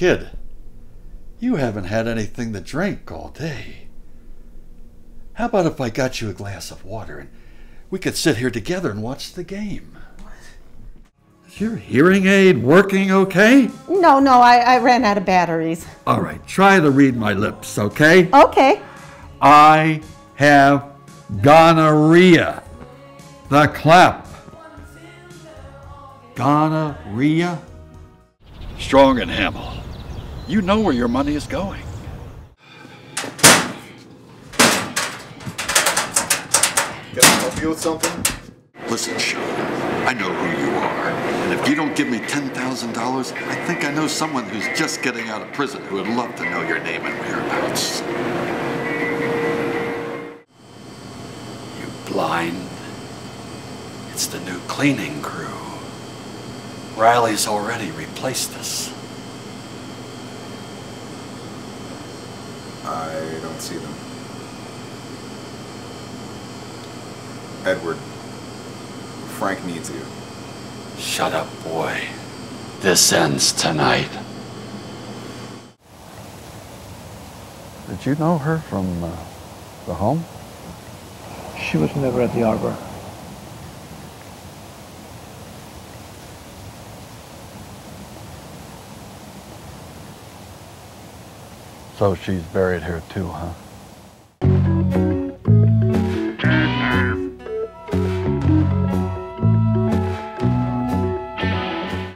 Kid, you haven't had anything to drink all day. How about if I got you a glass of water and we could sit here together and watch the game? Is your hearing aid working okay? No, no, I, I ran out of batteries. All right, try to read my lips, okay? Okay. I have gonorrhea. The clap. Gonorrhea? Strong and Hamill. You know where your money is going. Can I help you with something? Listen, Sean, I know who you are. And if you don't give me $10,000, I think I know someone who's just getting out of prison who would love to know your name and whereabouts. You blind? It's the new cleaning crew. Riley's already replaced us. I don't see them. Edward, Frank needs you. Shut up, boy. This ends tonight. Did you know her from uh, the home? She was never at the Arbor. So she's buried here too, huh?